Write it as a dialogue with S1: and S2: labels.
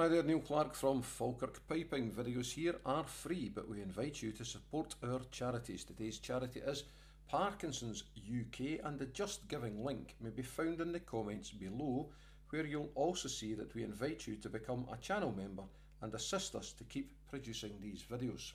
S1: Hi there, Neil Clark from Falkirk Piping. Videos here are free, but we invite you to support our charities. Today's charity is Parkinson's UK, and the Just Giving link may be found in the comments below, where you'll also see that we invite you to become a channel member and assist us to keep producing these videos.